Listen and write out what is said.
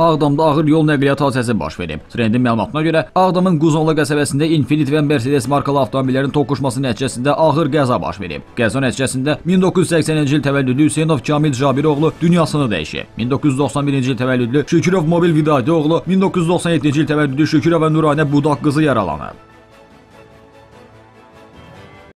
Ağdamda ağır yol nəqliyyat hadisəsi baş verib. Trendin məlumatına görə Ağdamın Quzonlu qəsəbəsində Infiniti və Mercedes markalı avtomobillərin toqquşması nəticəsində ağır qəza baş verib. Qəza nəticəsində 1980-ci il təvəllüdlü Hüseynov Kamil Cabiroğlu dünyasını dəyişib. 1991-ci il təvəllüdlü Şükürov Mobil Vidadi oğlu 1997-ci il təvəllüdlü Şükürova Nuranə Budaq qızı yaralanıb.